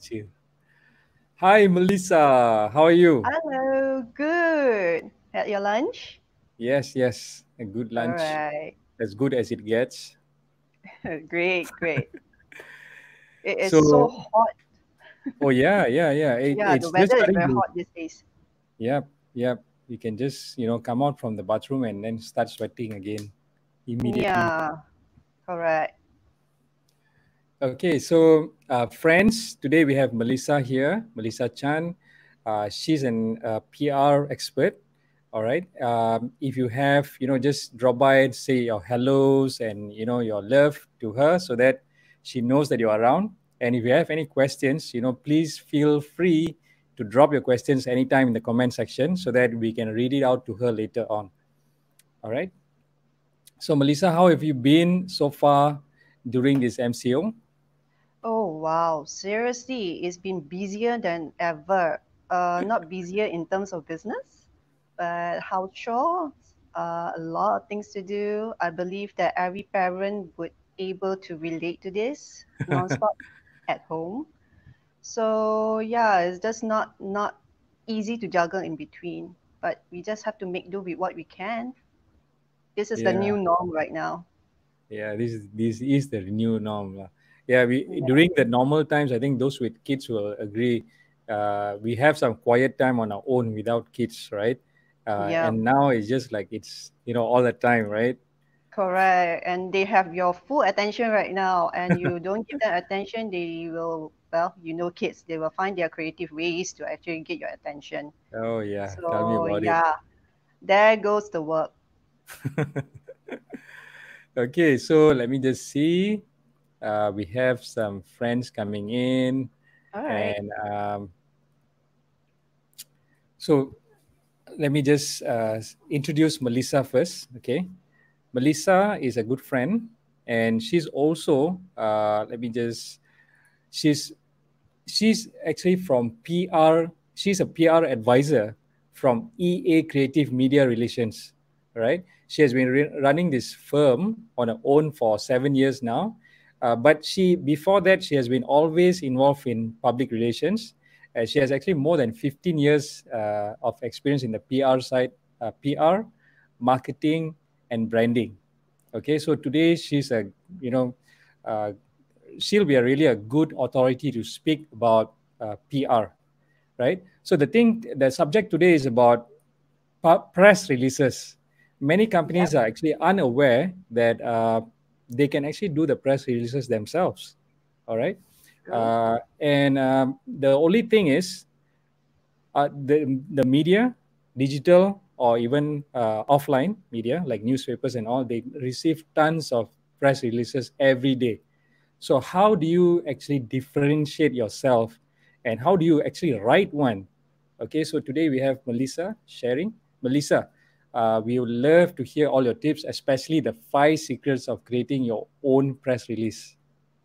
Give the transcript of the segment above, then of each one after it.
Chill. Hi, Melissa. How are you? Hello, good. Had your lunch? Yes, yes. A good lunch. All right. As good as it gets. great, great. It is So, so hot. oh yeah, yeah, yeah. It, Yeah, it's the just weather is very hot these days. Yep, yep. You can just, you know, come out from the bathroom and then start sweating again immediately. Yeah, correct. Okay, so uh, friends, today we have Melissa here, Melissa Chan. Uh, she's an uh, PR expert. All right. Um, if you have, you know, just drop by and say your hellos and you know your love to her, so that she knows that you're around. And if you have any questions, you know, please feel free to drop your questions anytime in the comment section, so that we can read it out to her later on. All right. So Melissa, how have you been so far during this MCO? Oh, wow. Seriously, it's been busier than ever. Uh, not busier in terms of business, but house chores, uh, a lot of things to do. I believe that every parent would able to relate to this nonstop at home. So yeah, it's just not not easy to juggle in between, but we just have to make do with what we can. This is the new norm right now. Yeah, this is this is the new norm. Yeah, we during the normal times, I think those with kids will agree. Uh, we have some quiet time on our own without kids, right? Uh, Yeah, and now it's just like it's you know all the time, right? correct. And they have your full attention right now, and you don't give them attention, they will, well, you know, kids, they will find their creative ways to actually get your attention. Oh yeah, tell me So about it. yeah, there goes the work. Okay, so let me just see. Uh, we have some friends coming in, All right. and um, so let me just uh, introduce Melissa first. Okay, Melissa is a good friend, and she's also uh, let me just she's she's actually from PR. She's a PR advisor from EA Creative Media Relations. Right? She has been running this firm on her own for seven years now. Uh, but she before that she has been always involved in public relations. Uh, she has actually more than 15 years uh, of experience in the PR side, uh, PR, marketing, and branding. Okay, so today she's a you know uh, she'll be a really a good authority to speak about uh, PR, right? So the thing, the subject today is about press releases. Many companies are actually unaware that uh, they can actually do the press releases themselves. All right, uh, and um, the only thing is uh, the the media, digital or even uh, offline media like newspapers and all, they receive tons of press releases every day. So how do you actually differentiate yourself, and how do you actually write one? Okay, so today we have Melissa sharing. Melissa, uh, we would love to hear all your tips, especially the five secrets of creating your own press release.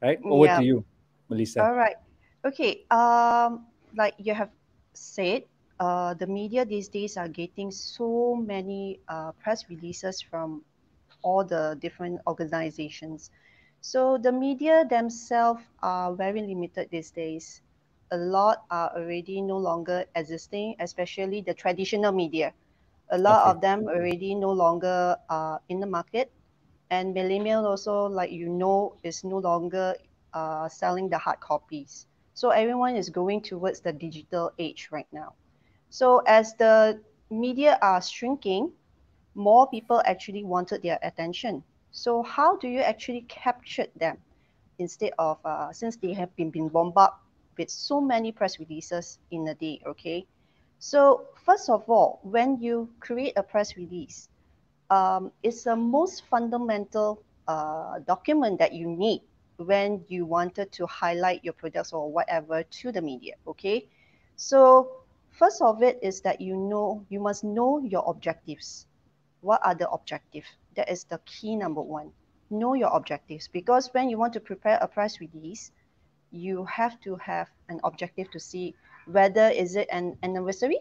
Right, over Yeah. to you, Melissa. All right. Okay. Um, like you have said, uh, the media these days are getting so many uh, press releases from all the different organizations. So the media themselves are very limited these days. A lot are already no longer existing, especially the traditional media. A lot Okay. of them already no longer are in the market. And millennial also like you know is no longer uh, selling the hard copies. So everyone is going towards the digital age right now. So as the media are shrinking more people actually wanted their attention. So how do you actually capture them instead of uh, since they have been, been bombarded with so many press releases in a day okay so first of all when you create a press release um, it's the most fundamental uh, document that you need when you wanted to highlight your products or whatever to the media okay? So first of it is that you know you must know your objectives. What are the objectives that is the key number one. Know your objectives because when you want to prepare a press release you have to have an objective to see whether is it an anniversary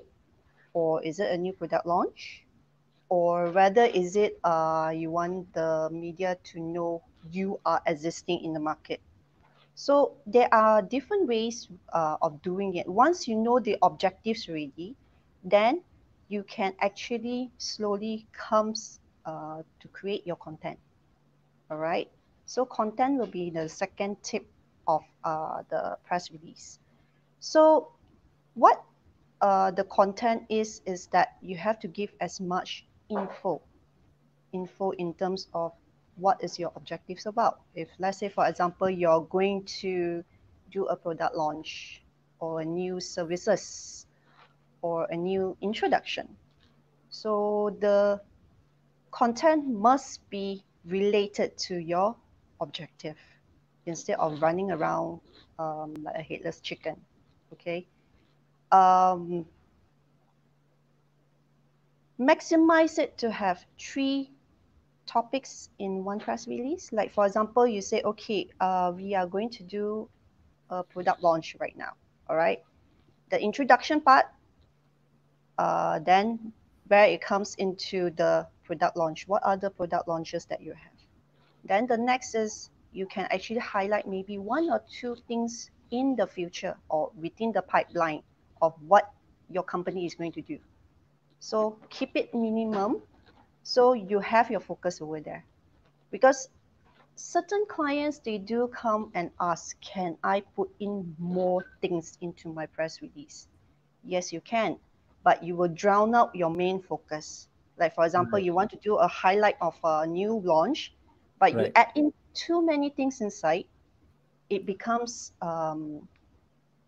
or is it a new product launch or whether is it uh, you want the media to know you are existing in the market So there are different ways uh, of doing it. Once you know the objectives already, then you can actually slowly comes uh, to create your content. All right. So content will be the second tip of uh, the press release. So what uh, the content is is that you have to give as much info info in terms of what is your objectives about. If let's say for example you're going to do a product launch or a new services or a new introduction. So the content must be related to your objective instead of running around um, like a headless chicken okay um, maximize it to have three topics in one press release. Like for example, you say, okay, uh, we are going to do a product launch right now. All right. The introduction part, uh, then where it comes into the product launch. What are the product launches that you have? Then the next is you can actually highlight maybe one or two things in the future or within the pipeline of what your company is going to do. So keep it minimum so you have your focus over there. Because certain clients, they do come and ask, can I put in more things into my press release? Yes, you can, but you will drown out your main focus. Like for example, you want to do a highlight of a new launch, but right. you add in too many things inside, it becomes um,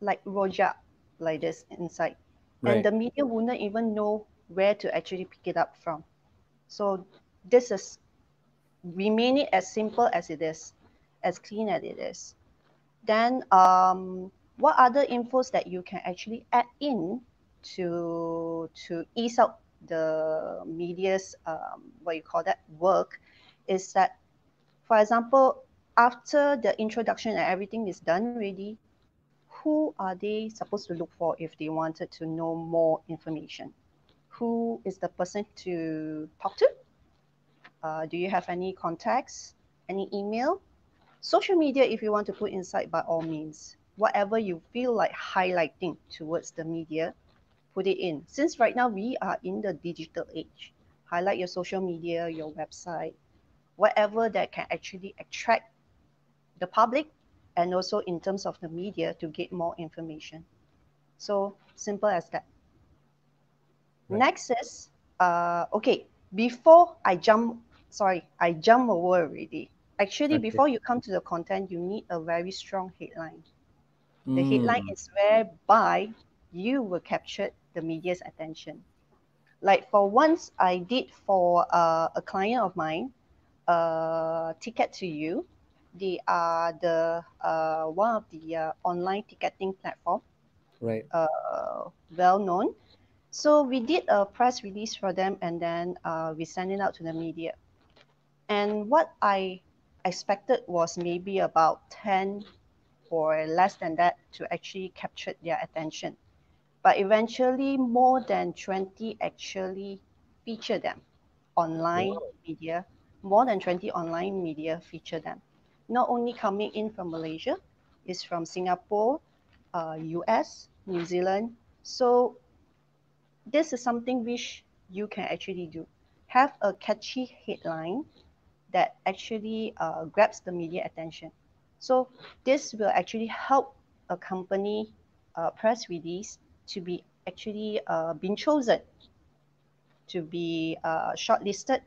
like rojak like this inside. Right. And the media would not even know where to actually pick it up from. So this is remain it as simple as it is, as clean as it is. Then um, what other infos that you can actually add in to to ease out the media's um, what you call that work is that, for example, after the introduction and everything is done already, who are they supposed to look for if they wanted to know more information? Who is the person to talk to? Uh, do you have any contacts, any email? Social media, if you want to put inside, by all means. Whatever you feel like highlighting towards the media, put it in. Since right now we are in the digital age, highlight your social media, your website, whatever that can actually attract the public and also in terms of the media to get more information. So simple as that. Right. Next is, uh, okay, before I jump, sorry, I jump over already. Actually, okay. before you come to the content, you need a very strong headline. The mm. headline is whereby you will capture the media's attention. Like for once, I did for uh, a client of mine, uh, Ticket2U they are the uh, one of the uh, online ticketing platform. Right. Uh, well known. So we did a press release for them, and then uh, we sent it out to the media. And what I expected was maybe about ten or less than that to actually capture their attention. But eventually, more than 20 actually feature them online wow. media. More than 20 online media feature them not only coming in from Malaysia, it's from Singapore, uh, US, New Zealand. So this is something which you can actually do. Have a catchy headline that actually uh, grabs the media attention. So this will actually help a company uh, press release to be actually uh, being chosen to be uh, shortlisted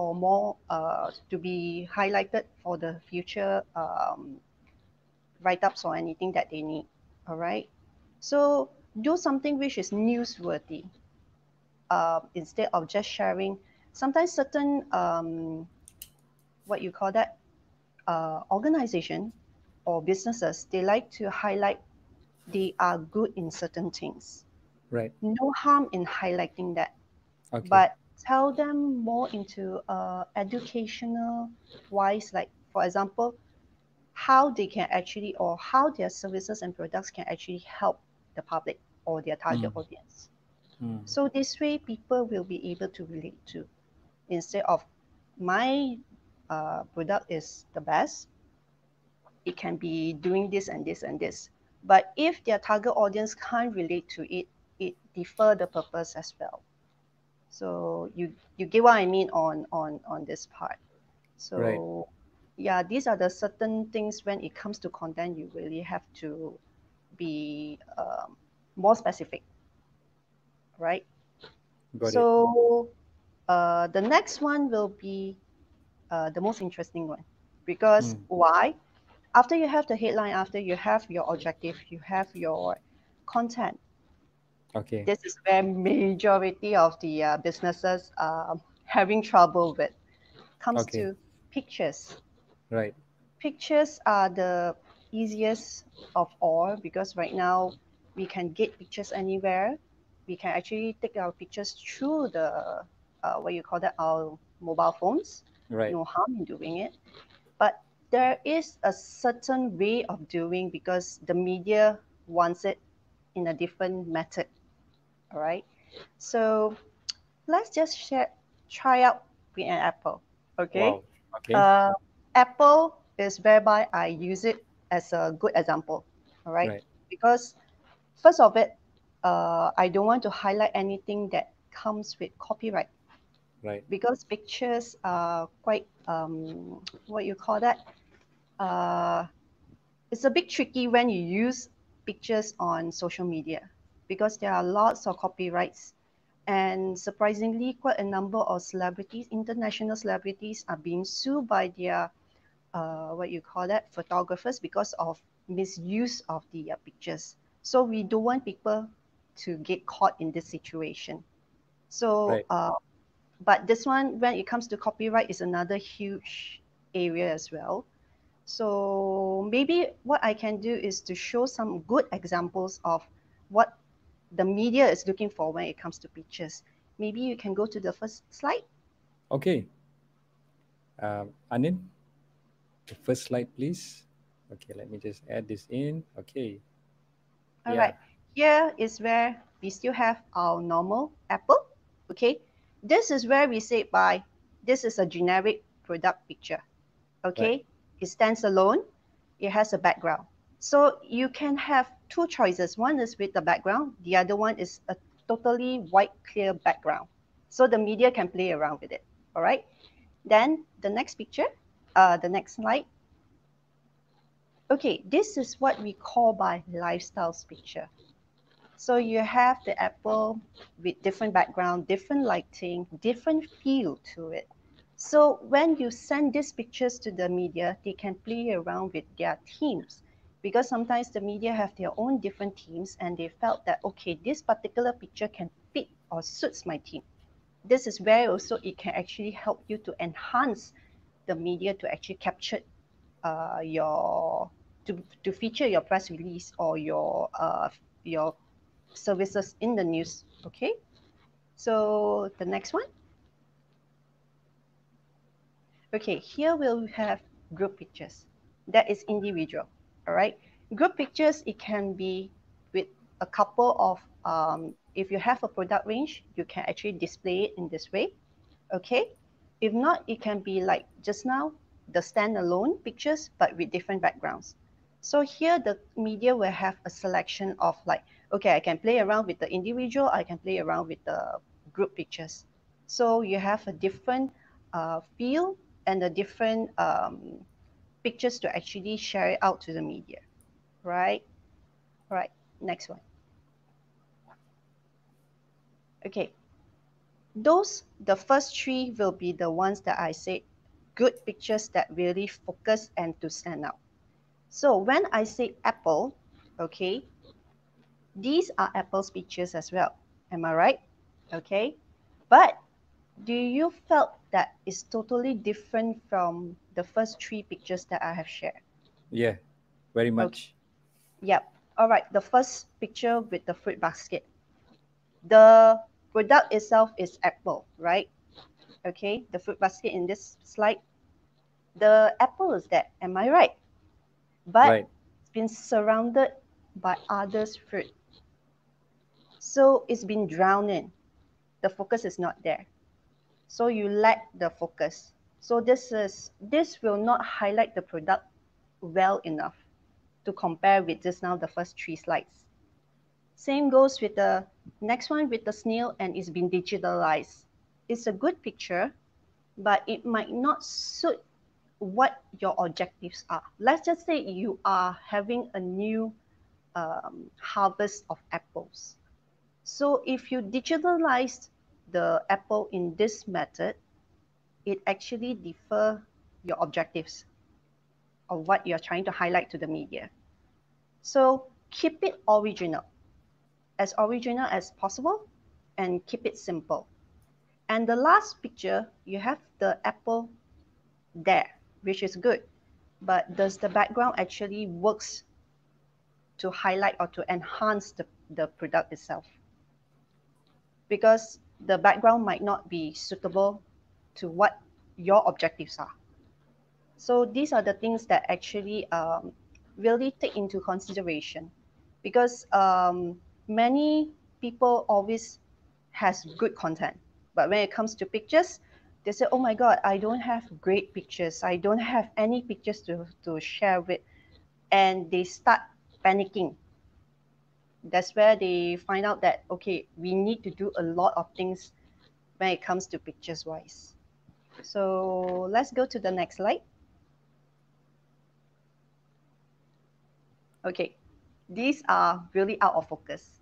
for more uh, to be highlighted for the future um, write-ups or anything that they need. All right. So do something which is newsworthy uh, instead of just sharing. Sometimes certain um, what you call that uh, organization or businesses they like to highlight they are good in certain things. Right. No harm in highlighting that. Okay. But tell them more into uh, educational wise, like for example, how they can actually or how their services and products can actually help the public or their target mm. audience. Mm. So this way, people will be able to relate to, instead of my uh, product is the best, it can be doing this and this and this. But if their target audience can't relate to it, it defer the purpose as well. So you you get what I mean on on on this part. So right. yeah, these are the certain things when it comes to content you really have to be um, more specific, right? Got so uh, the next one will be uh, the most interesting one because mm. why? After you have the headline, after you have your objective, you have your content. Okay. This is where majority of the uh, businesses are having trouble with. Comes okay. to pictures. Right. Pictures are the easiest of all because right now we can get pictures anywhere. We can actually take our pictures through the uh, what you call that our mobile phones. Right. No harm in doing it, but there is a certain way of doing because the media wants it in a different method. All right. So let's just share, try out with an apple. Okay. Wow. Okay. Uh, apple is whereby I use it as a good example. All right. right. Because first of it, uh, I don't want to highlight anything that comes with copyright. Right. Because pictures are quite um, what you call that. Uh, it's a bit tricky when you use pictures on social media because there are lots of copyrights. And surprisingly quite a number of celebrities international celebrities are being sued by their uh, what you call that photographers because of misuse of the uh, pictures. So we don't want people to get caught in this situation. So right. uh, but this one when it comes to copyright is another huge area as well. So maybe what i can do is to show some good examples of what the media is looking for when it comes to pictures maybe you can go to the first slide okay um, Anin, the first slide please okay let me just add this in okay all yeah. right. here is where we still have our normal apple okay this is where we say by this is a generic product picture. Okay, right. it stands alone. It has a background. So you can have two choices. One is with the background. The other one is a totally white, clear background. So the media can play around with it. All right. Then the next picture, uh, the next slide. Okay, this is what we call by lifestyles picture. So you have the apple with different background, different lighting, different feel to it. So when you send these pictures to the media, they can play around with their teams because sometimes the media have their own different teams and they felt that, okay, this particular picture can fit or suits my team. This is where also it can actually help you to enhance the media to actually capture uh, your, to, to feature your press release or your, uh, your services in the news. Okay, so the next one. Okay, here we'll have group pictures. That is individual. All right, group pictures it can be with a couple of. Um, if you have a product range, you can actually display it in this way. Okay, if not, it can be like just now the standalone pictures, but with different backgrounds. So here the media will have a selection of like okay, I can play around with the individual, I can play around with the group pictures. So you have a different uh, feel and a different um, pictures to actually share it out to the media, right? Right, next one. Okay, those, the first three will be the ones that I say good pictures that really focus and to stand out. So when I say apple, okay, these are Apple's pictures as well. Am I right? Okay. But do you felt that it's totally different from the first three pictures that I have shared? Yeah, very much. Okay. Yep. All right. The first picture with the fruit basket. The product itself is apple, right? Okay. The fruit basket in this slide. The apple is there. Am I right? But right. it's been surrounded by others' fruit. So it's been drowned in. The focus is not there. So you lack the focus. So this is this will not highlight the product well enough to compare with just now the first three slides. Same goes with the next one with the snail and it's been digitalized. It's a good picture, but it might not suit what your objectives are. Let's just say you are having a new um, harvest of apples. So if you digitalize the apple in this method, it actually defer your objectives or what you're trying to highlight to the media. So keep it original, as original as possible, and keep it simple. And the last picture, you have the apple there, which is good. But does the background actually works to highlight or to enhance the, the product itself? Because the background might not be suitable to what your objectives are. So these are the things that actually um, really take into consideration because um, many people always has good content but when it comes to pictures they say oh my god i don't have great pictures. I don't have any pictures to, to share with and they start panicking. That's where they find out that okay we need to do a lot of things when it comes to pictures wise so let's go to the next slide Okay, these are really out of focus.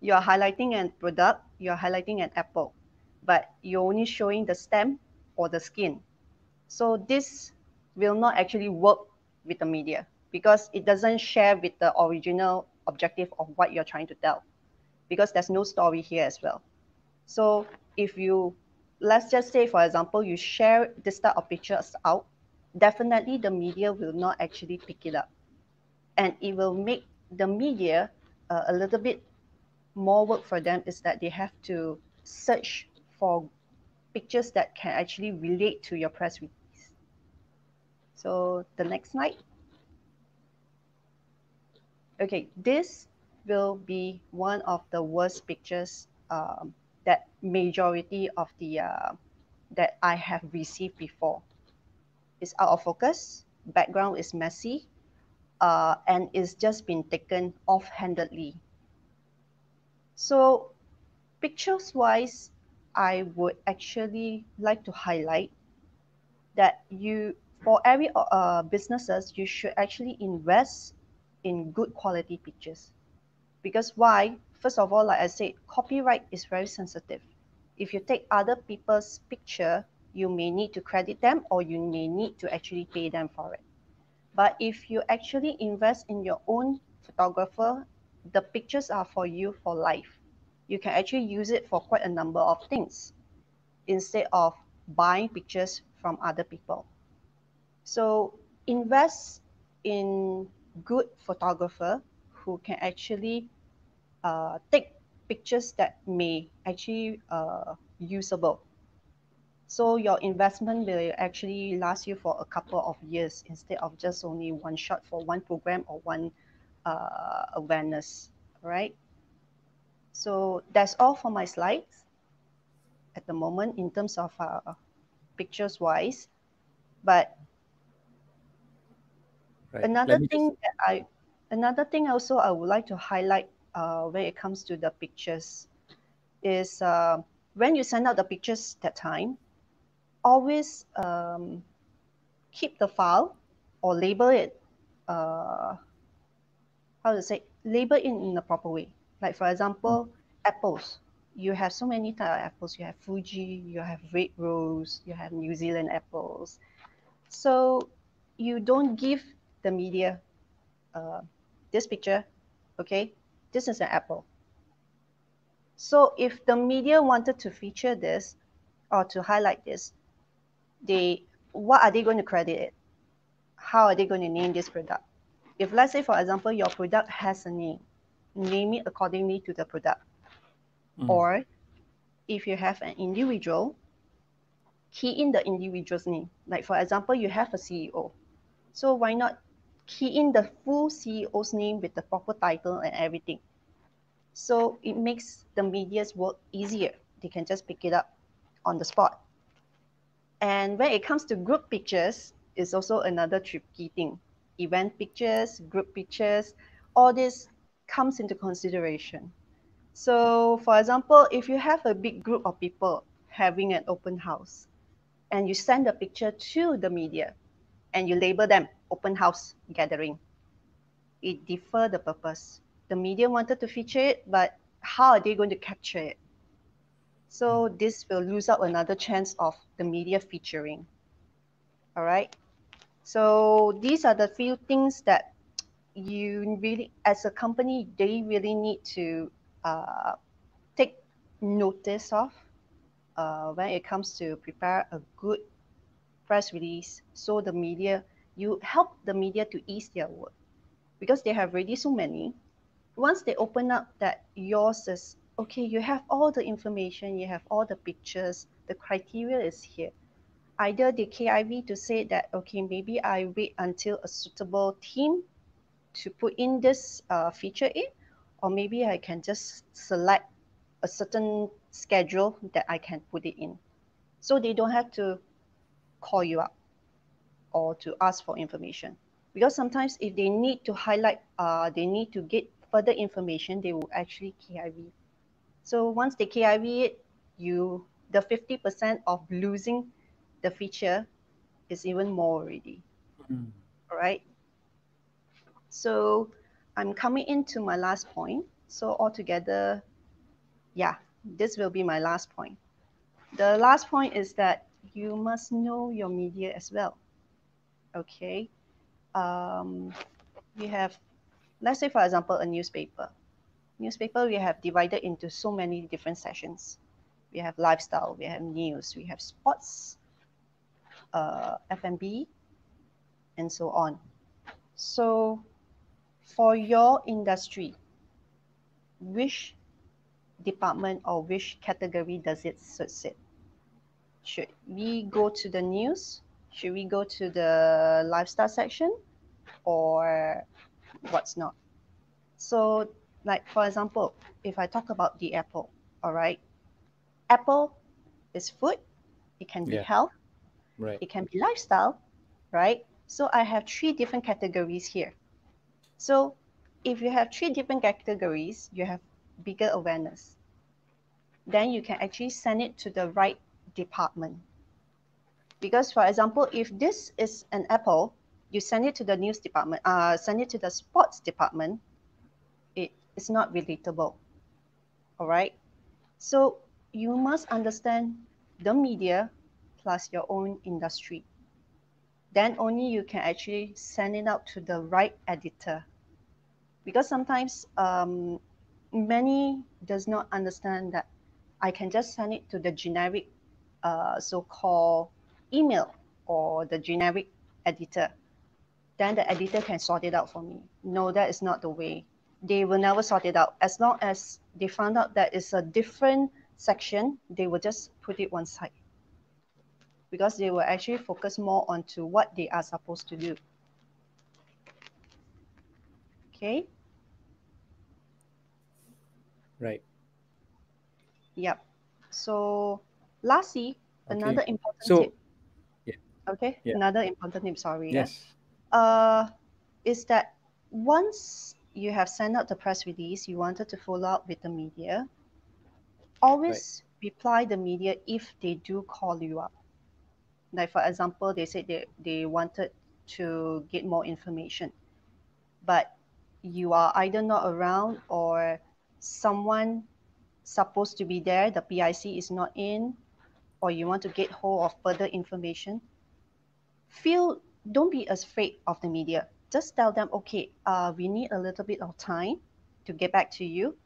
You're highlighting a product, you're highlighting an apple, but you're only showing the stem or the skin. So this will not actually work with the media because it doesn't share with the original objective of what you're trying to tell because there's no story here as well. So if you, let's just say, for example, you share this type of pictures out, definitely the media will not actually pick it up and it will make the media uh, a little bit more work for them is that they have to search for pictures that can actually relate to your press release. So the next slide. Okay, this will be one of the worst pictures um, that majority of the uh, that I have received before. It's out of focus, background is messy, uh, and it's just been taken offhandedly. So pictures wise, I would actually like to highlight that you, for every uh, businesses, you should actually invest in good quality pictures. Because why? First of all, like I said, copyright is very sensitive. If you take other people's picture, you may need to credit them or you may need to actually pay them for it. But if you actually invest in your own photographer, the pictures are for you for life. You can actually use it for quite a number of things instead of buying pictures from other people. So invest in good photographer who can actually uh, take pictures that may actually uh, usable so your investment will actually last you for a couple of years instead of just only one shot for one program or one uh, awareness, right? So that's all for my slides at the moment in terms of uh, pictures wise. But right. another thing just... that I, another thing also I would like to highlight uh, when it comes to the pictures is uh, when you send out the pictures that time, always um, keep the file or label it, uh, how to say, label it in the proper way. Like for example, apples. You have so many type of apples. You have Fuji, you have red rose, you have New Zealand apples. So you don't give the media uh, this picture, okay? This is an apple. So if the media wanted to feature this or to highlight this, they what are they going to credit it? How are they going to name this product? If let's say, for example, your product has a name, name it accordingly to the product. Mm. Or if you have an individual, key in the individual's name. Like for example, you have a CEO. So why not key in the full CEO's name with the proper title and everything? So it makes the media's work easier. They can just pick it up on the spot. And when it comes to group pictures, it's also another tricky thing. event pictures, group pictures, all this comes into consideration. So for example, if you have a big group of people having an open house and you send a picture to the media and you label them open house gathering, it defer the purpose. The media wanted to feature it, but how are they going to capture it? So this will lose out another chance of the media featuring. All right. So these are the few things that you really, as a company, they really need to uh, take notice of uh, when it comes to prepare a good press release. So the media, you help the media to ease their work because they have already so many. Once they open up that yours is okay, you have all the information, you have all the pictures, the criteria is here. Either the KIV to say that, okay, maybe I wait until a suitable team to put in this uh, feature in, or maybe I can just select a certain schedule that I can put it in. So they don't have to call you up or to ask for information. Because sometimes if they need to highlight, uh, they need to get further information, they will actually KIV so once they KIV it, you the 50% of losing the feature is even more already. Mm. All right. So I'm coming into my last point. So altogether, yeah, this will be my last point. The last point is that you must know your media as well. Okay. Um, we have, let's say, for example, a newspaper newspaper we have divided into so many different sessions. We have lifestyle, we have news, we have sports, uh, F&B, and so on. So for your industry, which department or which category does it sit? Should we go to the news? Should we go to the lifestyle section or what's not? So like for example, if I talk about the apple, all right, apple is food, it can be yeah. health, right. it can be lifestyle, right? So I have three different categories here. So if you have three different categories, you have bigger awareness. Then you can actually send it to the right department. Because for example, if this is an apple, you send it to the news department, uh, send it to the sports department, it's not relatable. All right. So you must understand the media plus your own industry. Then only you can actually send it out to the right editor. Because sometimes um, many does not understand that I can just send it to the generic uh, so-called email or the generic editor. Then the editor can sort it out for me. No, that is not the way they will never sort it out. As long as they found out that it's a different section, they will just put it one side because they will actually focus more onto what they are supposed to do. Okay. Right. Yep. So lastly, okay. another important so, tip. Okay. Yeah. Another important tip. Sorry. Yes. Yeah? Uh, is that once you have sent out the press release, you wanted to follow up with the media, always right. reply the media if they do call you up. Like for example, they said they, they wanted to get more information, but you are either not around or someone supposed to be there, the PIC is not in, or you want to get hold of further information, feel don't be afraid of the media just tell them, okay, uh, we need a little bit of time to get back to you,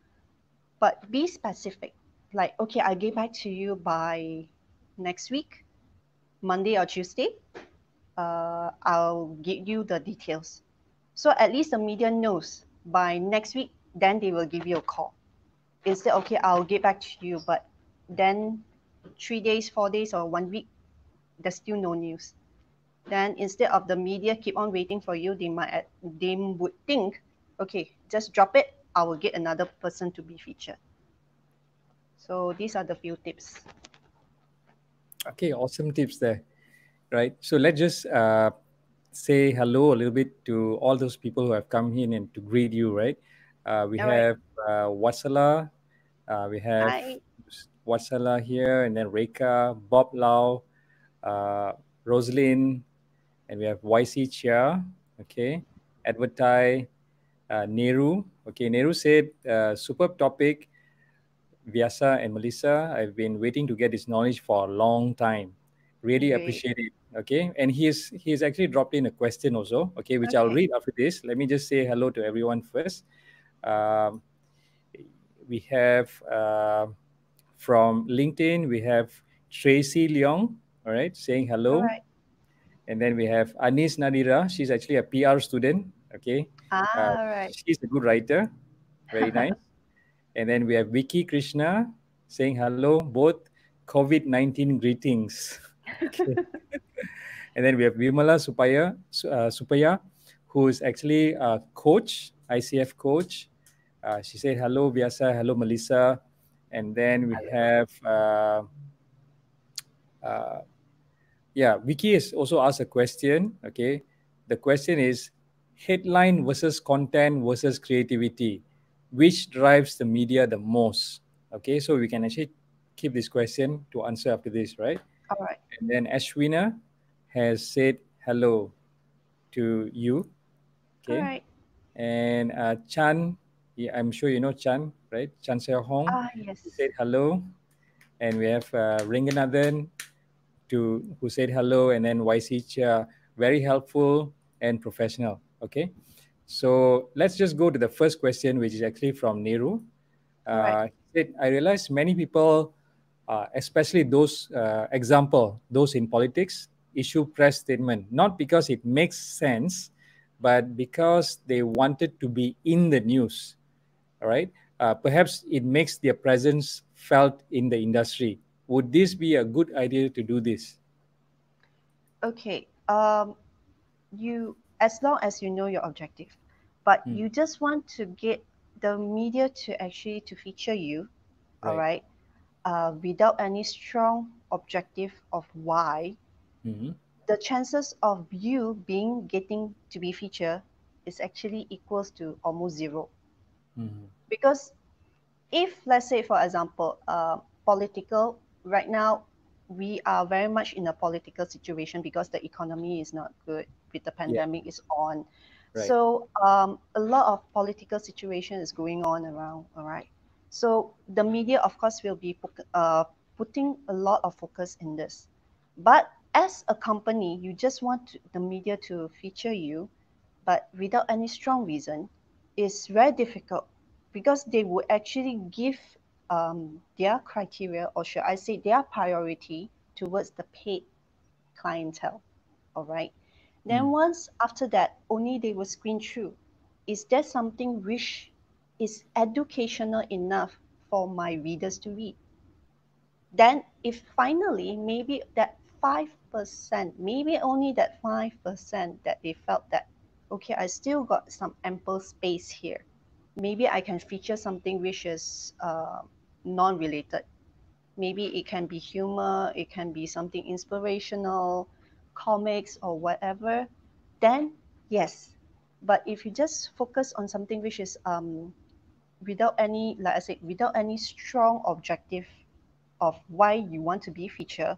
but be specific. Like, okay, I'll get back to you by next week, Monday or Tuesday. Uh, I'll give you the details. So at least the media knows by next week, then they will give you a call. Instead, okay, I'll get back to you, but then three days, four days, or one week, there's still no news then instead of the media keep on waiting for you, they might they would think, okay, just drop it. I will get another person to be featured. So these are the few tips. Okay, awesome tips there, right? So let's just uh, say hello a little bit to all those people who have come in and to greet you, right? Uh, we all have right. uh, Wasala, uh, we have Hi. Wasala here, and then Reka, Bob Lau, uh, Rosalind, and we have YC Chia, okay, Edward Tai, uh, Nehru. Okay, Nehru said, uh, superb topic. Vyasa and Melissa, I've been waiting to get this knowledge for a long time. Really Great. appreciate it. Okay, and he's he's actually dropped in a question also. Okay, which okay. I'll read after this. Let me just say hello to everyone first. Um, we have uh, from LinkedIn, we have Tracy Leong, all right, saying hello. All right. And then we have Anis Nadira. She's actually a PR student. Okay. Ah, uh, all right. She's a good writer. Very nice. and then we have Vicky Krishna saying hello, both COVID 19 greetings. Okay. and then we have Vimala Supaya, uh, Supaya, who is actually a coach, ICF coach. Uh, she said, hello, Vyasa, hello, Melissa. And then we have, uh, uh, yeah, Vicky has also asked a question. Okay. The question is headline versus content versus creativity. Which drives the media the most? Okay. So we can actually keep this question to answer after this, right? All right. And then Ashwina has said hello to you. Okay. All right. And uh, Chan yeah, I'm sure you know Chan, right? Chan Seo Hong. Ah, yes. He said hello. And we have uh, Ringanathan to, who said hello. And then YC Chia, very helpful and professional. Okay. So let's just go to the first question, which is actually from Nehru. Uh, right. said, I realize many people, uh, especially those, uh, example, those in politics, issue press statement, not because it makes sense, but because they wanted to be in the news all right uh, perhaps it makes their presence felt in the industry would this be a good idea to do this okay um you as long as you know your objective but hmm. you just want to get the media to actually to feature you right. all right uh, without any strong objective of why mm-hmm. the chances of you being getting to be featured is actually equals to almost zero Mm-hmm. Because if, let's say, for example, uh, political, right now, we are very much in a political situation because the economy is not good with the pandemic yeah. is on. Right. So um, a lot of political situation is going on around, all right? So the media, of course, will be uh, putting a lot of focus in this. But as a company, you just want to, the media to feature you, but without any strong reason, is very difficult because they will actually give um, their criteria, or should I say their priority towards the paid clientele. All right. Then mm. once after that, only they will screen through. Is there something which is educational enough for my readers to read? Then if finally maybe that 5%, maybe only that 5% that they felt that okay, I still got some ample space here. Maybe I can feature something which is uh, non-related. Maybe it can be humor, it can be something inspirational, comics or whatever. Then yes, but if you just focus on something which is um, without any, like I said, without any strong objective of why you want to be featured,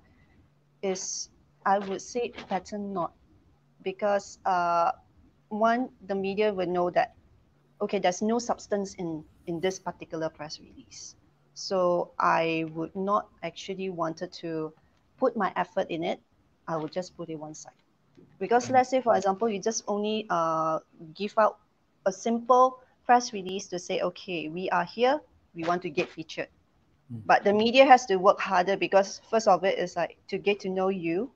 is I would say better not, because uh, one, the media will know that, okay, there's no substance in, in this particular press release. So I would not actually wanted to put my effort in it. I would just put it one side. Because let's say, for example, you just only uh, give out a simple press release to say, okay, we are here, we want to get featured. Hmm. But the media has to work harder because first of it is like to get to know you,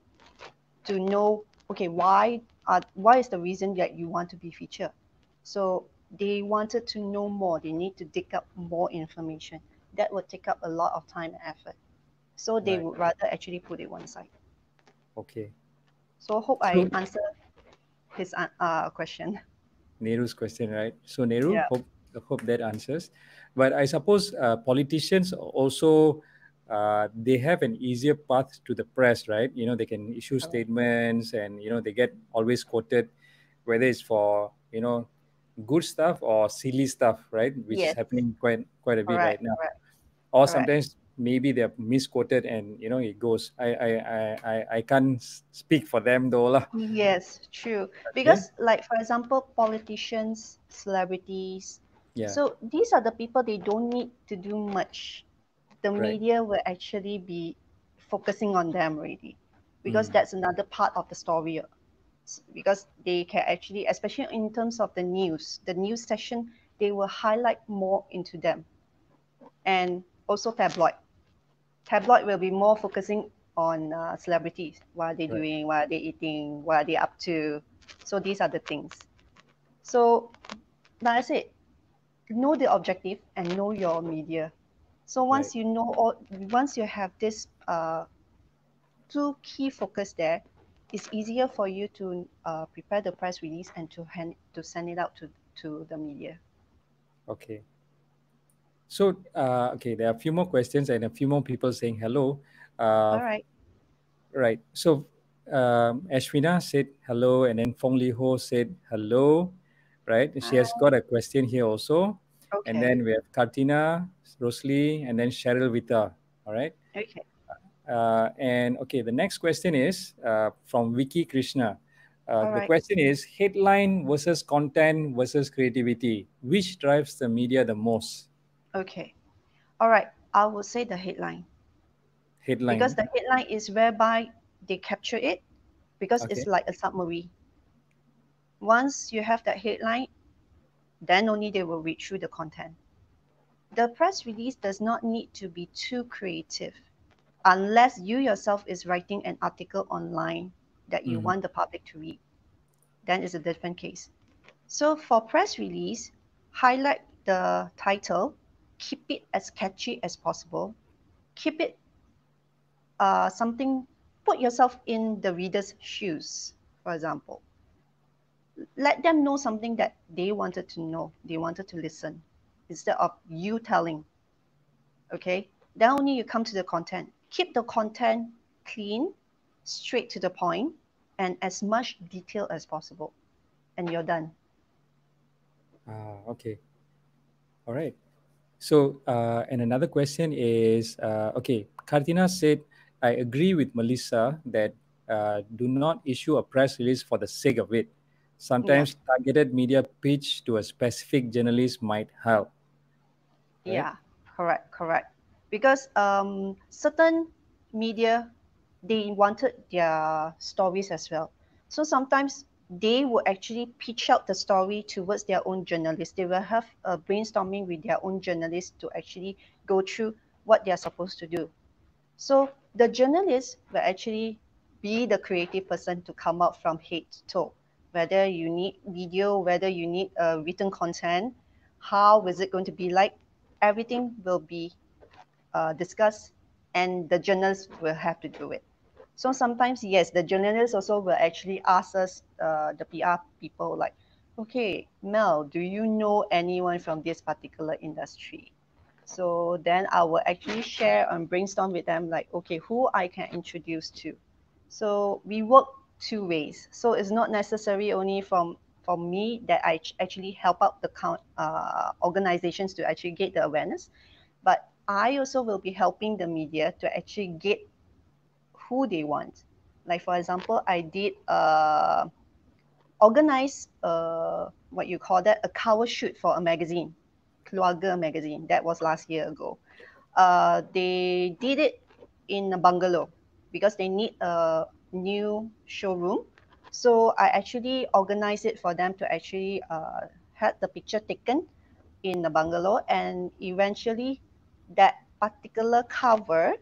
to know, okay, why uh, what is the reason that you want to be featured? So they wanted to know more. They need to dig up more information. That would take up a lot of time and effort. So they right. would rather actually put it one side. Okay. So hope so, I answer his uh, uh, question. Nehru's question, right? So Nehru, yeah. hope hope that answers. But I suppose uh, politicians also uh, they have an easier path to the press, right? You know, they can issue statements and, you know, they get always quoted, whether it's for, you know, good stuff or silly stuff, right? Which Yes. is happening quite quite a bit right Correct, now. correct. Or correct. sometimes maybe they're misquoted and, you know, it goes. I I I I, I can't speak for them though. lah. Yes, true. Because, like, for example, politicians, celebrities, Yeah. so these are the people they don't need to do much. The Right. media will actually be focusing on them already, because Mm. that's another part of the story. Because they can actually, especially in terms of the news, the news session, they will highlight more into them. And also tabloid. Tabloid will be more focusing on uh, celebrities. What are they Right. doing? What are they eating? What are they up to? So these are the things. So, like I said, know the objective and know your media. So once you know all, once you have this uh, two key focus there, it's easier for you to uh, prepare the press release and to hand to send it out to to the media. Okay. So, uh, okay, there are a few more questions and a few more people saying hello. Uh, all right. Right. So, um, Ashwina said hello, and then Fong Li Ho said hello. Right. She has got a question here also. Okay. And then we have Kartina, Rosalie, and then Cheryl Vita. All right. okay. Uh, and okay, the next question is uh, from Vicky Krishna. Uh, the right. question is headline versus content versus creativity. Which drives the media the most? Okay. All right. I will say the headline. Headline. because the headline is whereby they capture it because it's like a summary once you have that headline then only they will read through the content the press release does not need to be too creative unless you yourself is writing an article online that you Mhm. want the public to read then it's a different case so for press release highlight the title keep it as catchy as possible keep it uh, something, put yourself in the reader's shoes, for example. Let them know something that they wanted to know, they wanted to listen, instead of you telling. Okay? Then only you come to the content. Keep the content clean, straight to the point, and as much detail as possible. And you're done. Ah, okay. All right. So, uh, and another question is, uh, okay, Kartina said, I agree with Melissa that uh, do not issue a press release for the sake of it. Sometimes targeted media pitch to a specific journalist might help. Right? Yeah, correct, correct. Because um, certain media, they wanted their stories as well. So sometimes they will actually pitch out the story towards their own journalists. They will have a brainstorming with their own journalists to actually go through what they are supposed to do. So the journalist will actually be the creative person to come out from head to toe. Whether you need video, whether you need uh, written content, how is it going to be like? Everything will be uh, discussed, and the journalists will have to do it. So sometimes, yes, the journalists also will actually ask us, uh, the PR people, like, okay, Mel, do you know anyone from this particular industry? So then I will actually share and brainstorm with them, like, okay, who I can introduce to. So we work two ways. So it's not necessary only from from me that I actually help out the count, uh, organizations to actually get the awareness, but I also will be helping the media to actually get who they want. Like for example, I did uh, organize uh, what you call that a cover shoot for a magazine, Keluarga magazine. That was last year ago. Uh, they did it in a bungalow because they need a new showroom. So I actually organized it for them to actually uh, the picture taken in the bungalow, and eventually that particular cover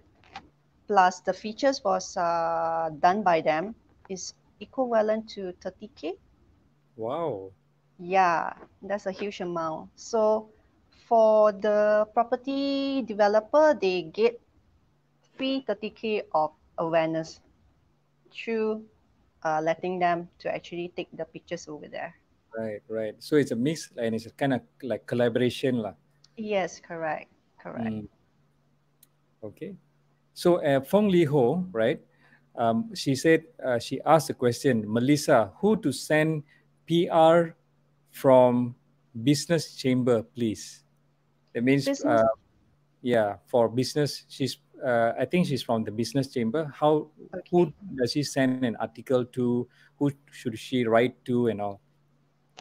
plus the features was uh, done by them is equivalent to 30k. Wow. Yeah, that's a huge amount. So for the property developer, they get free 30k of awareness through uh, letting them to actually take the pictures over there. Right, right. So it's a mix and it's a kind of like collaboration. lah. Yes, correct, correct. Mm. Okay. So uh, Fong Li Ho, right? Um, she said uh, she asked the question, Melissa, who to send PR from business chamber, please? That means, uh, yeah, for business. She's, uh, I think she's from the business chamber. How, okay. who does she send an article to? Who should she write to, and all?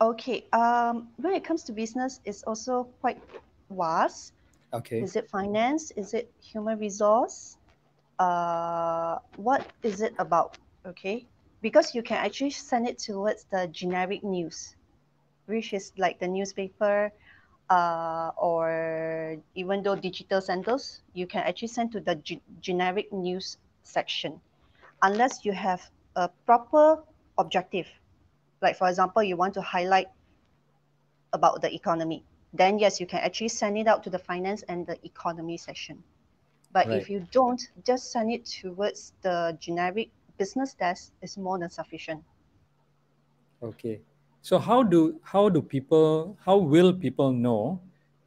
Okay. Um, when it comes to business, it's also quite vast. Okay. Is it finance? Is it human resource? Uh, what is it about? Okay. Because you can actually send it towards the generic news, which is like the newspaper, uh, or even though digital centers, you can actually send to the g- generic news section, unless you have a proper objective like for example, you want to highlight about the economy, then yes, you can actually send it out to the finance and the economy section. But right. if you don't, just send it towards the generic business desk is more than sufficient. Okay. So how do how do people how will people know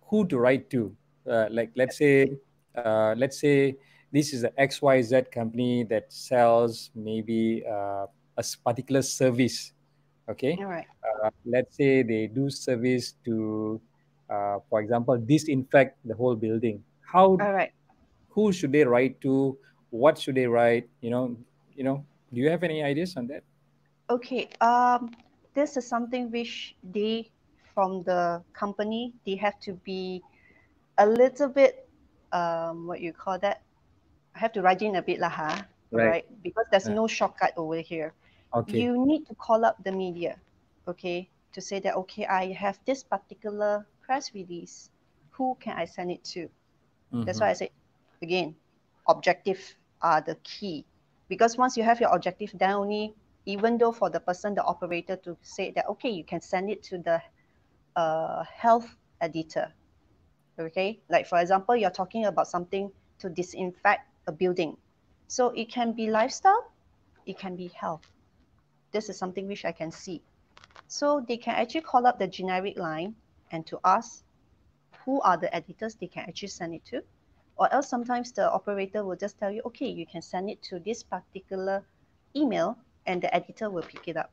who to write to? Uh, like let's say uh, let's say this is an XYZ company that sells maybe uh, a particular service Okay. All right. Uh, let's say they do service to, uh, for example, disinfect the whole building. How? All right. Who should they write to? What should they write? You know, you know. Do you have any ideas on that? Okay. Um, this is something which they, from the company, they have to be a little bit, um, what you call that? I have to write in a bit lah, huh? Right. right? Because there's yeah. no shortcut over here okay. you need to call up the media, okay, to say that, okay, I have this particular press release. Who can I send it to? Mm-hmm. That's why I say, again, objective are the key. Because once you have your objective, then only, even though for the person, the operator to say that, okay, you can send it to the uh, health editor. Okay, like for example, you're talking about something to disinfect a building. So it can be lifestyle, it can be health this is something which I can see. So they can actually call up the generic line and to ask who are the editors they can actually send it to. Or else sometimes the operator will just tell you, okay, you can send it to this particular email and the editor will pick it up.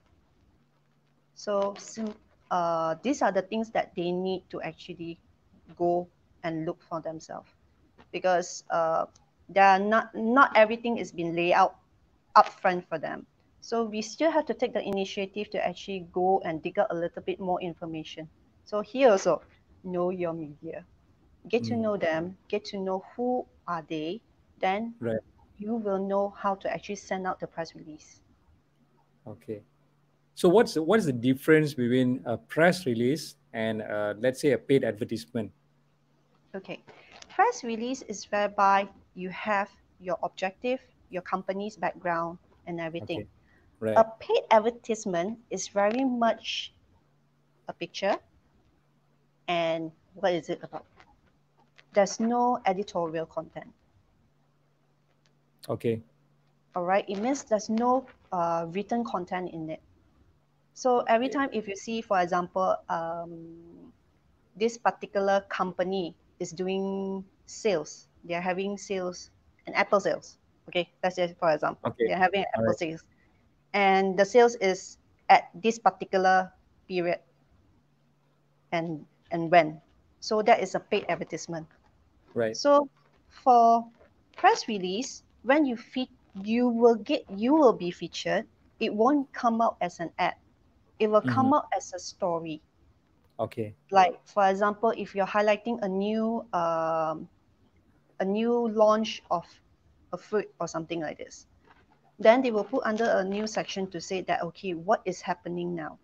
So uh, these are the things that they need to actually go and look for themselves because uh, there are not not everything is being laid out upfront for them. So we still have to take the initiative to actually go and dig out a little bit more information. So here also, know your media. Get mm. to know them, get to know who are they, then right. you will know how to actually send out the press release. Okay. So what's what is the difference between a press release and uh, let's say a paid advertisement? Okay. Press release is whereby you have your objective, your company's background, and everything. Okay. Right. A paid advertisement is very much a picture. And what is it about? There's no editorial content. Okay. All right. It means there's no uh, written content in it. So every time if you see, for example, um, this particular company is doing sales, they're having sales and Apple sales. Okay, that's just for example. Okay. They're having Apple right. sales and the sales is at this particular period and and when so that is a paid advertisement right so for press release when you feed you will get you will be featured it won't come out as an ad it will come mm-hmm. out as a story okay like for example if you're highlighting a new um, a new launch of a fruit or something like this then they will put under a new section to say that, okay, what is happening now?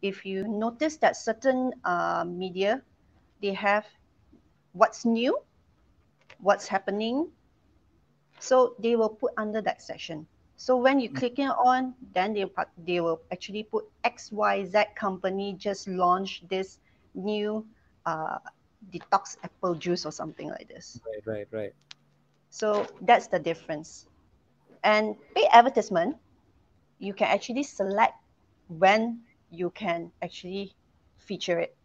If you notice that certain uh, media, they have what's new, what's happening. So they will put under that section. So when you mm. click it on, then they, they will actually put XYZ company just launched this new uh, detox apple juice or something like this. Right, right, right. So that's the difference. And paid advertisement, you can actually select when you can actually feature it.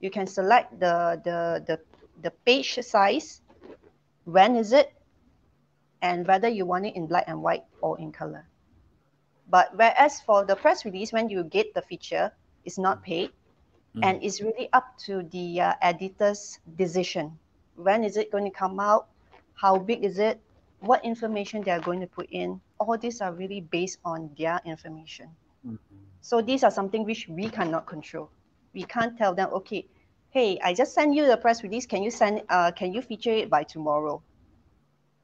You can select the the the, the page size, when is it, and whether you want it in black and white or in color. But whereas for the press release, when you get the feature, it's not paid, mm. and it's really up to the uh, editor's decision. When is it going to come out? How big is it? What information they are going to put in? All these are really based on their information. Mm-hmm. So these are something which we cannot control. We can't tell them, okay, hey, I just sent you the press release. Can you send? Uh, can you feature it by tomorrow?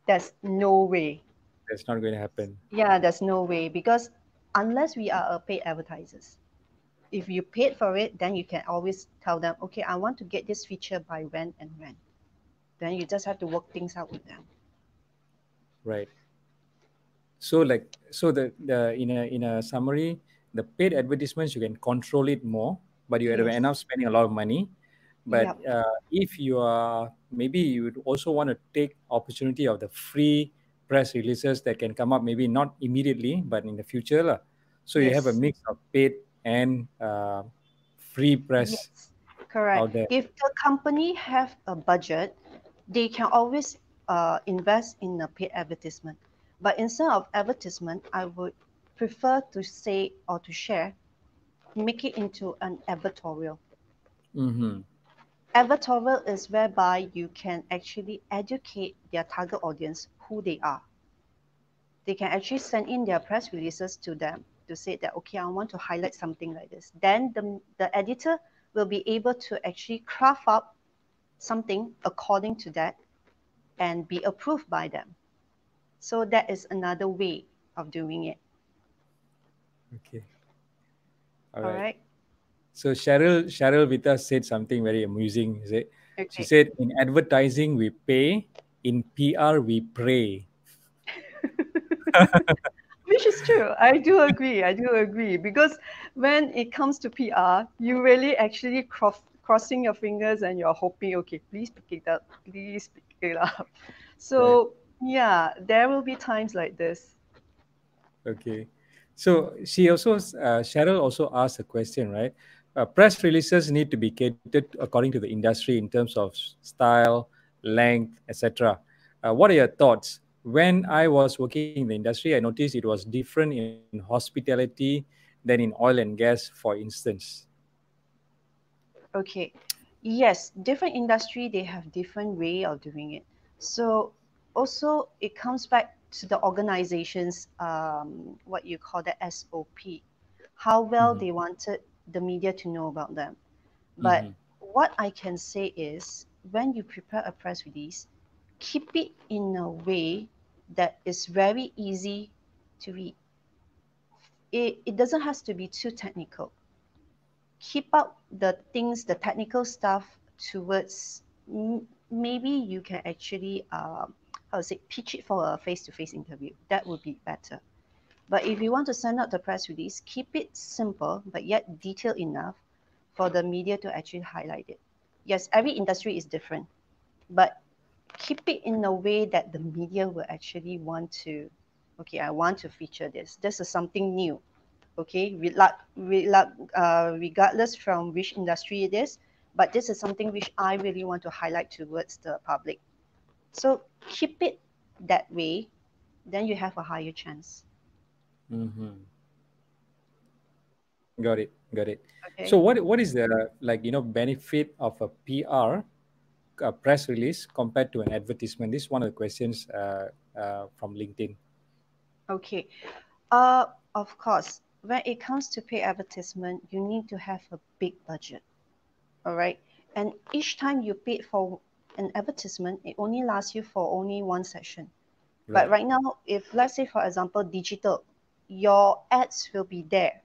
There's no way. That's not going to happen. Yeah, there's no way because unless we are a paid advertisers, if you paid for it, then you can always tell them, okay, I want to get this feature by when and when. Then you just have to work things out with them. Right. So like so the the in a in a summary, the paid advertisements you can control it more, but you yes. end up spending a lot of money. But yep. uh, if you are maybe you would also want to take opportunity of the free press releases that can come up maybe not immediately but in the future lah. so yes. you have a mix of paid and uh, free press yes. correct if the company have a budget they can always uh, invest in a paid advertisement but instead of advertisement i would prefer to say or to share make it into an advertorial mm-hmm. Advertorial is whereby you can actually educate their target audience who they are they can actually send in their press releases to them to say that, okay, I want to highlight something like this. Then the, the editor will be able to actually craft up something according to that and be approved by them. So that is another way of doing it. Okay. All, All right. So Cheryl, Cheryl Vita said something very amusing. Is it? Okay. She said, "In advertising we pay, in PR we pray." Which is true. I do agree. I do agree because when it comes to PR, you really actually cross crossing your fingers and you're hoping, okay, please pick it up, please pick it up. So right. yeah, there will be times like this. Okay. So she also, uh, Cheryl also asked a question, right? Uh, press releases need to be catered according to the industry in terms of style, length, etc. Uh, what are your thoughts? when I was working in the industry, I noticed it was different in hospitality than in oil and gas, for instance. Okay. Yes, different industry, they have different way of doing it. So also it comes back to the organization's um, what you call the SOP, how well mm-hmm. they wanted the media to know about them. But mm-hmm. what I can say is when you prepare a press release, keep it in a way that is very easy to read. It, it doesn't have to be too technical. Keep up the things, the technical stuff towards maybe you can actually, uh, how to say, pitch it for a face-to-face interview. That would be better. But if you want to send out the press release, keep it simple, but yet detailed enough for the media to actually highlight it. Yes, every industry is different, but keep it in a way that the media will actually want to, okay, I want to feature this. This is something new, okay, uh, regardless from which industry it is, but this is something which I really want to highlight towards the public. So keep it that way, then you have a higher chance. Mm-hmm. Got it. Got it. Okay. So what what is the like you know benefit of a PR a press release compared to an advertisement? This is one of the questions uh, uh, from LinkedIn. Okay. Uh, of course, when it comes to pay advertisement, you need to have a big budget. All right. And each time you bid for an advertisement, it only lasts you for only one session. Right. But right now, if let's say, for example, digital, your ads will be there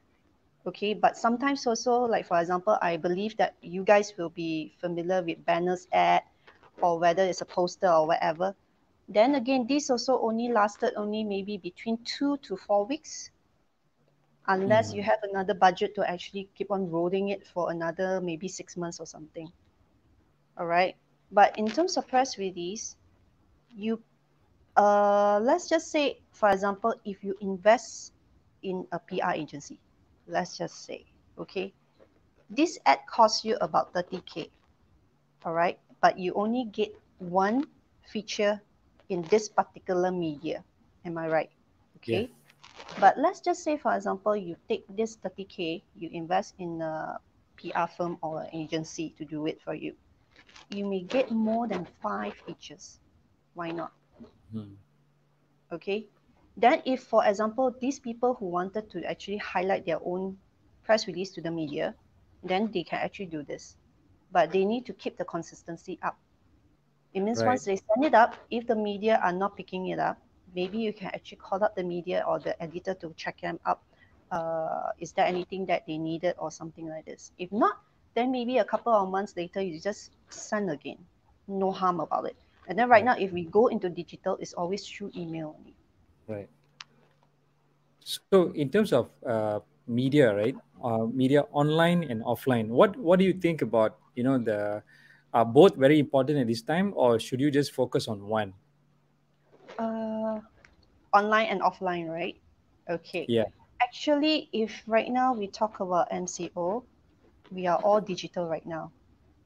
okay? But sometimes also like for example i believe that you guys will be familiar with banners ad or whether it's a poster or whatever. Then again this also only lasted only maybe between two to four weeks unless mm. you have another budget to actually keep on rolling it for another maybe six months or something. All right but in terms of press release you uh let's just say for example if you invest in a pr agency let's just say, okay? This ad costs you about 30K, all right? But you only get one feature in this particular media. Am I right? Okay. Yeah. But let's just say, for example, you take this 30K, you invest in a PR firm or an agency to do it for you. You may get more than five features. Why not? Hmm. Okay. Then, if, for example, these people who wanted to actually highlight their own press release to the media, then they can actually do this. But they need to keep the consistency up. It means Right. once they send it up, if the media are not picking it up, maybe you can actually call up the media or the editor to check them up. Uh, is there anything that they needed or something like this? If not, then maybe a couple of months later, you just send again. No harm about it. And then right now, if we go into digital, it's always through email only. Right. So in terms of uh, media, right? Uh, media online and offline. What what do you think about you know the are both very important at this time, or should you just focus on one? Uh, online and offline, right? Okay. Yeah. Actually, if right now we talk about MCO, we are all digital right now.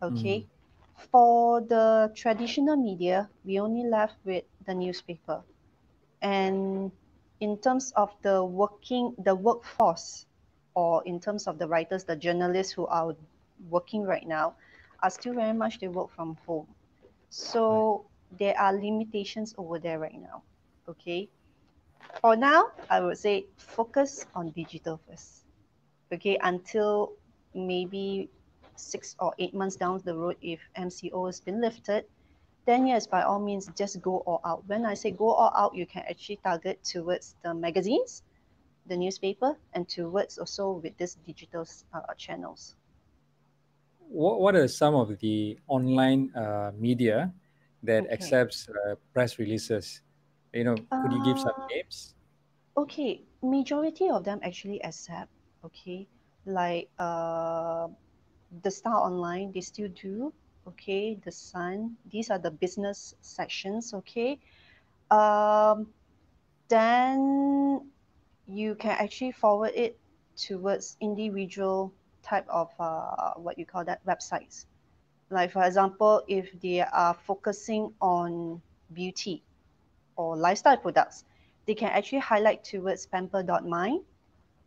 Okay. For the traditional media, we only left with the newspaper. And in terms of the working, the workforce, or in terms of the writers, the journalists who are working right now, are still very much they work from home. So there are limitations over there right now. Okay. For now, I would say focus on digital first. Okay, until maybe six or eight months down the road, if MCO has been lifted, then yes, by all means, just go all out. When I say go all out, you can actually target towards the magazines, the newspaper, and towards also with these digital uh, channels. What what are some of the online uh, media that Okay. accepts uh, press releases? You know, could you give some Uh, names? Okay, majority of them actually accept. Okay, like uh, the Star Online, they still do. Okay, the Sun, these are the business sections. Okay, um, then you can actually forward it towards individual type of uh, what you call that websites. Like for example, if they are focusing on beauty or lifestyle products, they can actually highlight towards pamper.my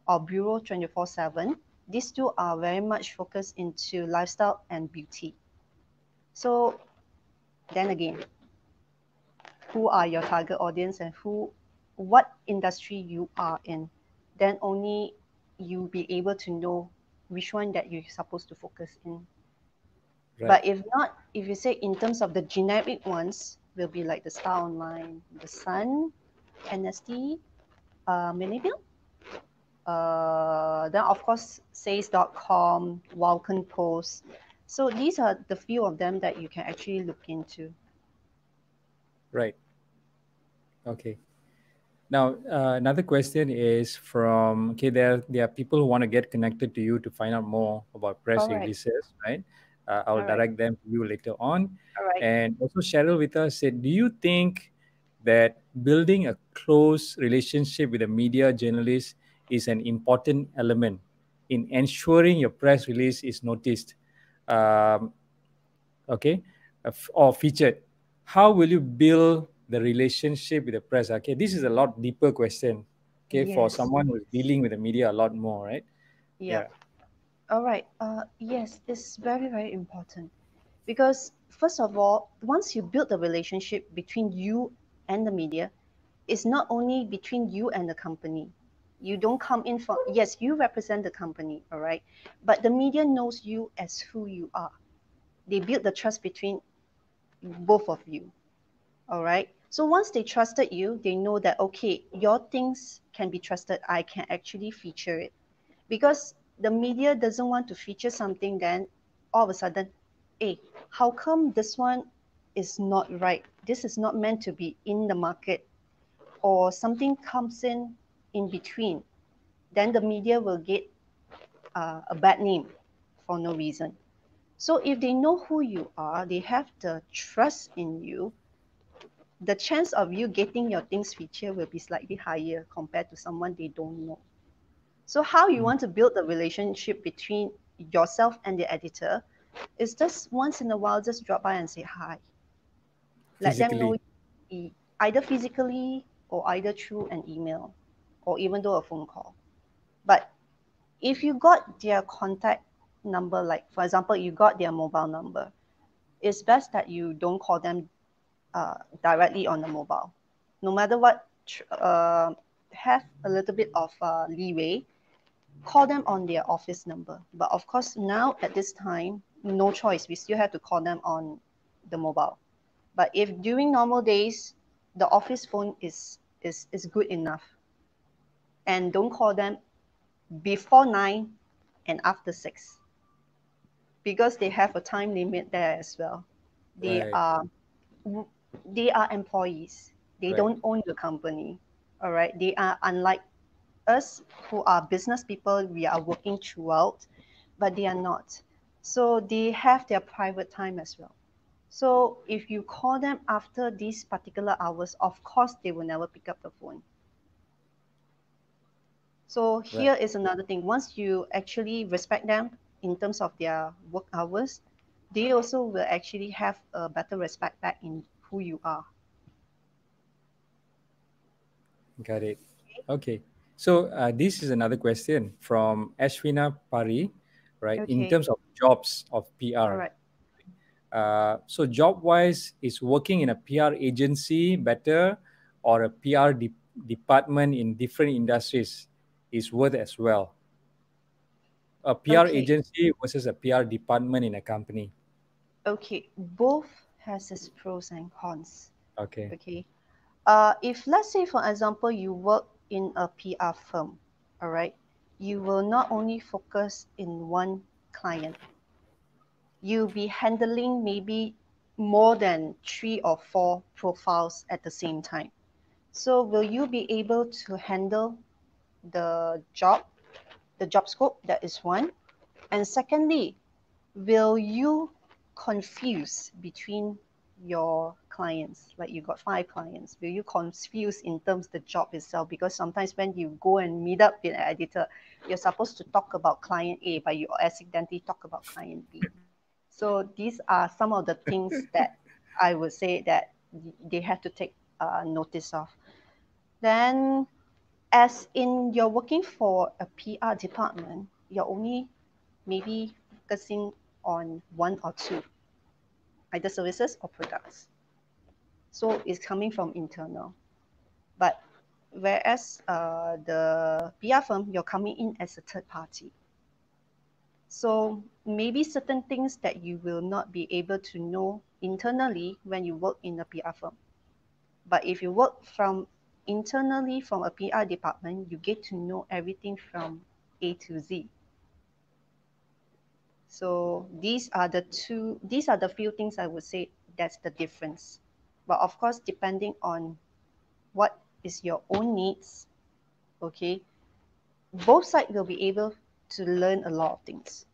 or Buro 24-7 these two are very much focused into lifestyle and beauty so then again who are your target audience and who what industry you are in then only you'll be able to know which one that you're supposed to focus in Right. but if not if you say in terms of the generic ones will be like the star online the sun NST, uh. Uh, then of course says.com, Vulcan Post. So these are the few of them that you can actually look into. Right. Okay. Now, uh, another question is from okay, there there are people who want to get connected to you to find out more about press releases, right? Uh, I'll Alright. direct them to you later on. All right. And also, Cheryl with us said, do you think that building a close relationship with a media journalist is an important element in ensuring your press release is noticed? Um, okay, or featured. How will you build the relationship with the press? Okay, this is a lot deeper question. Okay, for someone who's dealing with the media a lot more, right? Yeah. All right. Uh, yes, it's very, very important because first of all, once you build the relationship between you and the media, it's not only between you and the company. You don't come in for, yes, you represent the company, all right, but the media knows you as who you are. They build the trust between both of you, all right. So once they trusted you, they know that okay, your things can be trusted. I can actually feature it because the media doesn't want to feature something then all of a sudden hey how come this one is not right this is not meant to be in the market or something comes in in between then the media will get uh, a bad name for no reason so if they know who you are they have the trust in you the chance of you getting your things featured will be slightly higher compared to someone they don't know so how you Mm. want to build the relationship between yourself and the editor is just once in a while just drop by and say hi. Let them know either physically or either through an email or even though a phone call. But if you got their contact number, like for example, you got their mobile number, it's best that you don't call them uh, directly on the mobile. No matter what, uh, have a little bit of uh, leeway, call them on their office number. But of course, now at this time, no choice. We still have to call them on the mobile. But if during normal days, the office phone is is is good enough, and don't call them before nine and after six because they have a time limit there as well. They Right. are they are employees. They Right. don't own the company. All right. They are unlike us who are business people. We are working throughout, but they are not. So they have their private time as well. So if you call them after these particular hours, of course they will never pick up the phone. So here is another thing. Once you actually respect them in terms of their work hours, they also will actually have a better respect back in who you are. Got it. Okay. So uh, this is another question from Ashwina Pari, right? In terms of jobs of PR. All right. Uh, so job wise, is working in a PR agency better or a PR de- department in different industries is worth as well? A PR Okay. agency versus a PR department in a company. Okay. Both has its pros and cons. Okay. Okay. Uh, if let's say, for example, you work in a PR firm, all right, you will not only focus in one client. You'll be handling maybe more than three or four profiles at the same time. So will you be able to handle the job, the job scope? That is one. And secondly, will you confuse between your clients like you got five clients will you confuse in terms the job itself because sometimes when you go and meet up with an editor you're supposed to talk about client a but you accidentally talk about client b so these are some of the things that i would say that they have to take uh, notice of then as in you're working for a pr department you're only maybe focusing on one or two either services or products. So it's coming from internal. But whereas uh, the PR firm, you're coming in as a third party. So maybe certain things that you will not be able to know internally when you work in a PR firm. But if you work from internally from a PR department, you get to know everything from A to Z. So these are the two, these are the few things I would say that's the difference. But of course, depending on what is your own needs, okay, both sides will be able to learn a lot of things.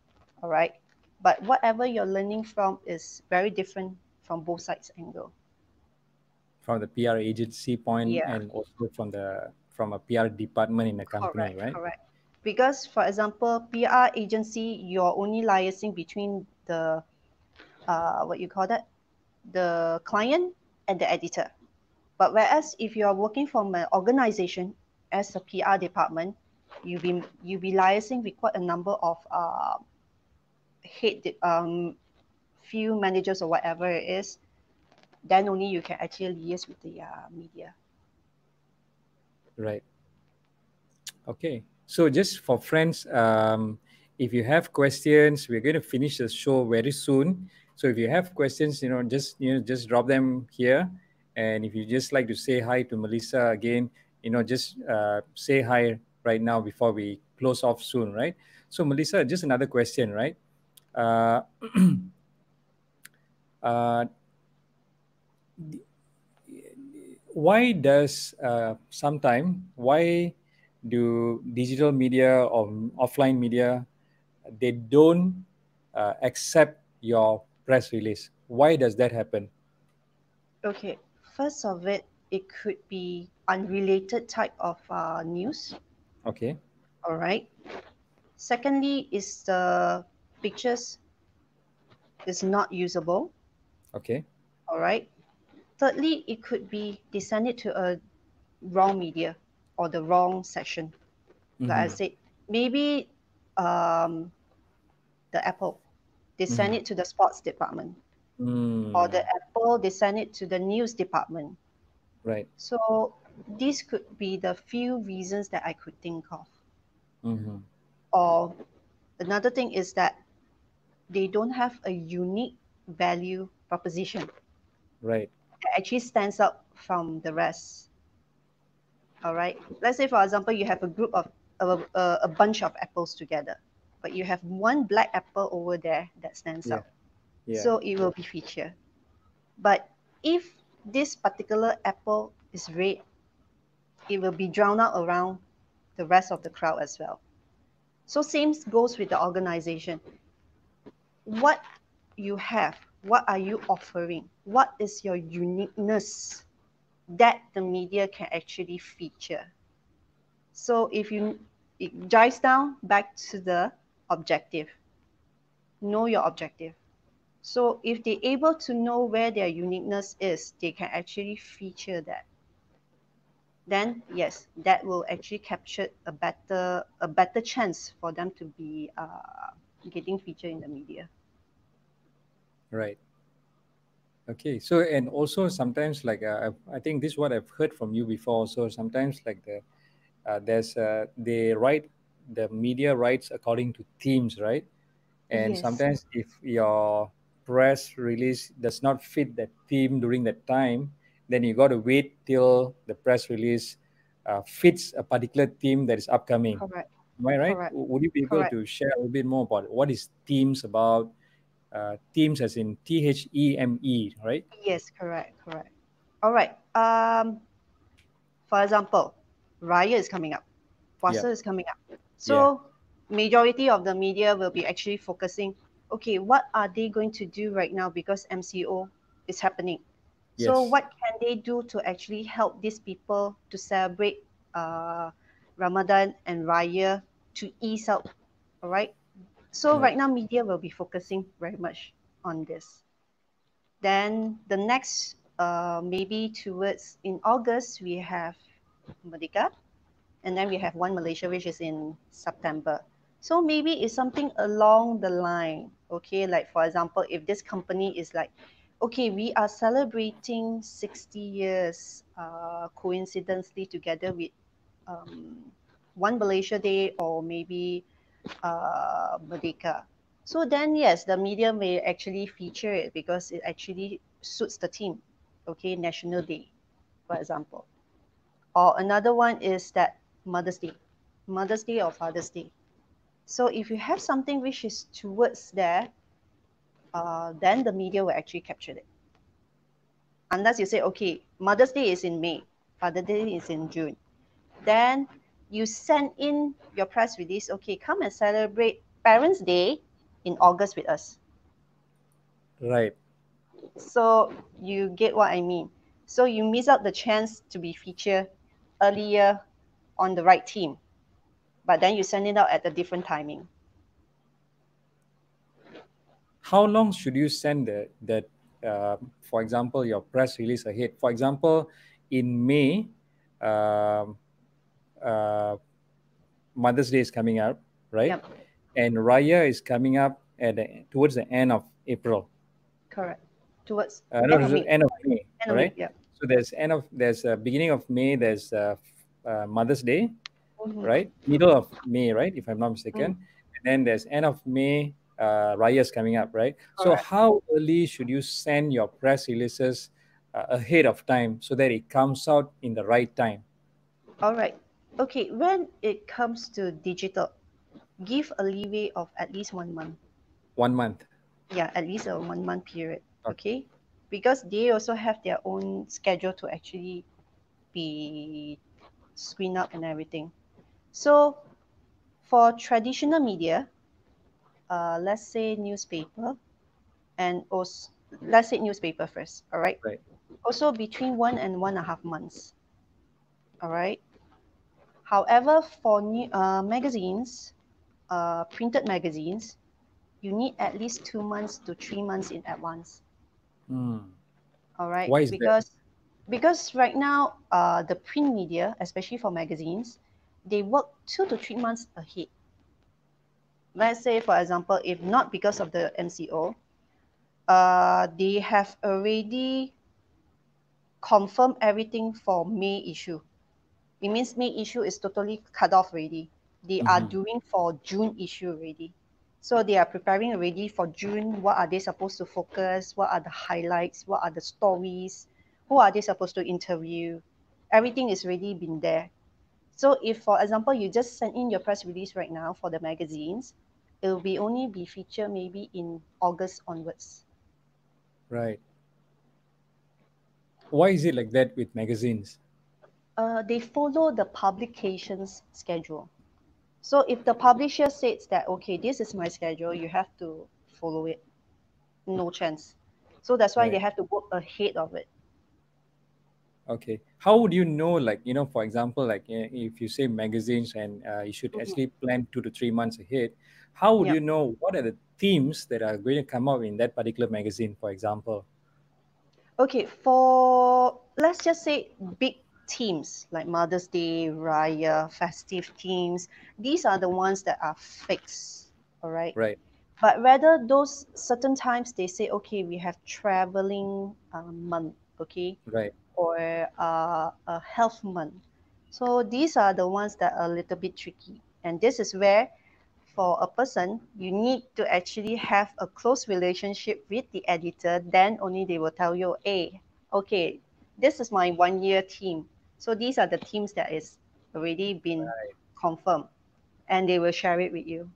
All right. But whatever you're learning from is very different from both sides angle. From the PR agency point Yeah. and also from the from a PR department in a company, Correct, right? correct. Because, for example, PR agency, you're only liaising between the, uh, what you call that, the client and the editor. But whereas if you are working from an organization as a PR department, you be you be liaising with quite a number of uh, head um, few managers or whatever it is. Then only you can actually liaise with the uh, media. Right. Okay. So just for friends, um, if you have questions, we're going to finish the show very soon. So if you have questions, you know, just you know, just drop them here. And if you just like to say hi to Melissa again, you know, just uh, say hi right now before we close off soon, right? So Melissa, just another question, right? Uh, uh, why does uh, sometime why do digital media or offline media they don't uh, accept your press release why does that happen Okay, first of it, it could be unrelated type of uh, news. okay All right. Secondly, is the pictures is not usable. okay All right. Thirdly, it could be they send it to a wrong media or the wrong section. Like I Mhm. said, maybe um, the Apple, they send Mhm. it to the sports department, Mm, or the Apple, they send it to the news department. right. So these could be the few reasons that I could think of. Mhm. Or another thing is that they don't have a unique value proposition Right. Actually stands out from the rest. All right. Let's say, for example, you have a group of a, a, uh, a bunch of apples together, but you have one black apple over there that stands Yeah. out. Yeah. So it will be featured. But if this particular apple is red, it will be drowned out around the rest of the crowd as well. So same goes with the organization. What you have, what are you offering? What is your uniqueness that the media can actually feature? So if you it drives down back to the objective. Know your objective. So if they're able to know where their uniqueness is, they can actually feature that. Then yes, that will actually capture a better a better chance for them to be uh, getting featured in the media. Right. Okay. So and also sometimes like uh, I I think this is what I've heard from you before. So sometimes like the uh, there's uh, they write the media writes according to themes, right? And Yes. sometimes if your press release does not fit that theme during that time, then you got to wait till the press release uh, fits a particular theme that is upcoming. Correct. Am I right? Correct. Would you be able Correct. to share a little bit more about what is themes about? Uh, themes as in T H E M E, right? Yes, correct, correct. All right. Um, for example, Raya is coming up. Puasa is coming up. So majority of the media will be actually focusing, okay, what are they going to do right now because MCO is happening? So what can they do to actually help these people to celebrate uh, Ramadan and Raya to ease out? All right. So Right. right now media will be focusing very much on this. Then the next, uh, maybe towards in August, we have Merdeka, and then we have one Malaysia, which is in September. So maybe it's something along the line, okay? Like for example, if this company is like, okay, we are celebrating 60 years, uh, coincidentally together with um, one Malaysia Day or maybe uh, Merdeka. So then, yes, the media may actually feature it because it actually suits the theme. Okay, National Day, for example. Or another one is that Mother's Day, Mother's Day or Father's Day. So if you have something which is towards there, uh, then the media will actually capture it. Unless you say, okay, Mother's Day is in May, Father's Day is in June. Then you send in your press release, okay, come and celebrate Parents' Day in August with us. Right. So you get what I mean. So you miss out the chance to be featured earlier on the right team, but then you send it out at a different timing. How long should you send the, that, uh, for example, your press release ahead? For example, in May, um, uh, Mother's Day is coming up, right? Yep. And Raya is coming up at the, towards the end of April. Correct. Towards Uh, end no, of May. end of May, End of right? May, yeah. So there's end of there's uh, beginning of May. There's uh, uh, Mother's Day, Mhm. right? Middle of May, right? If I'm not mistaken. And then there's end of May. Uh, Raya's coming up, right? So Correct. how early should you send your press releases uh, ahead of time so that it comes out in the right time? All right. Okay, when it comes to digital, give a leeway of at least one month. One month. Yeah, at least a one month period. Okay. Because they also have their own schedule to actually be screen up and everything. So for traditional media, uh, let's say newspaper, and also let's say newspaper first. All right. Right. Also between one and one and a half months. All right. However, for new uh, magazines, uh, printed magazines, you need at least two months to three months in advance. Hmm. All right. Why is because that? because right now, uh, the print media, especially for magazines, they work two to three months ahead. Let's say, for example, if not because of the MCO, uh, they have already confirmed everything for May issue. It means May issue is totally cut off already. They are Mhm. doing for June issue already. So they are preparing already for June. What are they supposed to focus? What are the highlights? What are the stories? Who are they supposed to interview? Everything is already been there. So if, for example, you just send in your press release right now for the magazines, it will be only be featured maybe in August onwards. Right. Why is it like that with magazines? Uh, they follow the publication's schedule. So if the publisher says that, okay, this is my schedule, you have to follow it. No chance. So that's why they have to work ahead of it. Okay. How would you know, like, you know, for example, like eh, if you say magazines and uh, you should Mhm. actually plan two to three months ahead, how would Yeah. you know what are the themes that are going to come up in that particular magazine, for example? Okay, for let's just say big teams like Mother's Day, Raya, festive teams, these are the ones that are fixed. All right. Right. But rather those certain times they say, okay, we have traveling uh, month, okay, Right. or uh, a health month. So these are the ones that are a little bit tricky. And this is where for a person, you need to actually have a close relationship with the editor. Then only they will tell you, hey, okay, this is my one year team. So these are the teams that is already been Right. confirmed and they will share it with you.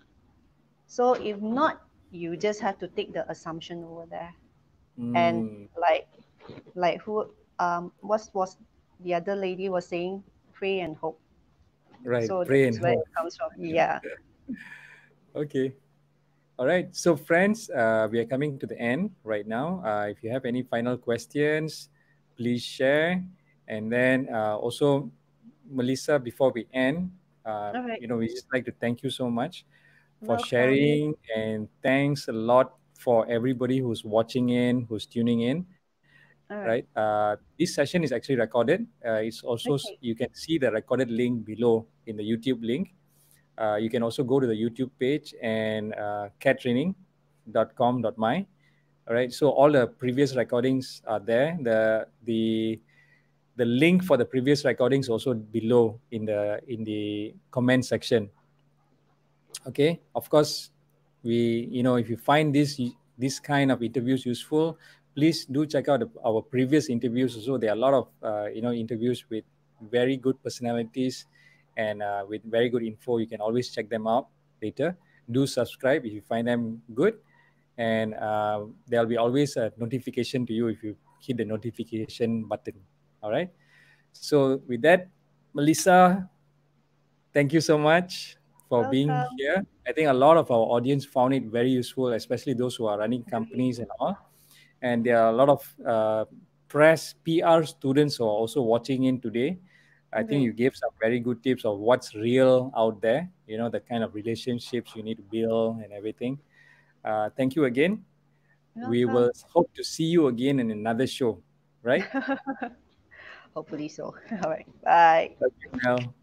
So if not, you just have to take the assumption over there. And Mm, like like who um what was the other lady was saying, pray and hope. right. So Pray that's and where hope. it comes from. Yeah. Okay. All right. So, friends, uh, we are coming to the end right now. Uh, if you have any final questions, please share. And then uh, also, Melissa, before we end, uh, right. you know, we just like to thank you so much for Welcome. sharing and thanks a lot for everybody who's watching in, who's tuning in. Right. right. Uh, this session is actually recorded. Uh, it's also Okay. you can see the recorded link below in the YouTube link. Uh, you can also go to the YouTube page and uh, cadtraining.com.my. All right. So all the previous recordings are there. The the the link for the previous recordings also below in the in the comment section. Okay. Of course, we you know if you find this this kind of interviews useful, please do check out our previous interviews. Also, there are a lot of uh, you know interviews with very good personalities and uh, with very good info. You can always check them out later. Do subscribe if you find them good, and uh, there'll be always a notification to you if you hit the notification button. All right. So with that, Melissa, thank you so much for being here. I think a lot of our audience found it very useful, especially those who are running companies and all. And there are a lot of uh, press PR students who are also watching in today. I think you gave some very good tips of what's real out there, you know, the kind of relationships you need to build and everything. Uh, thank you again. We will hope to see you again in another show, right? Hopefully so. All right. Bye. Thank Mel.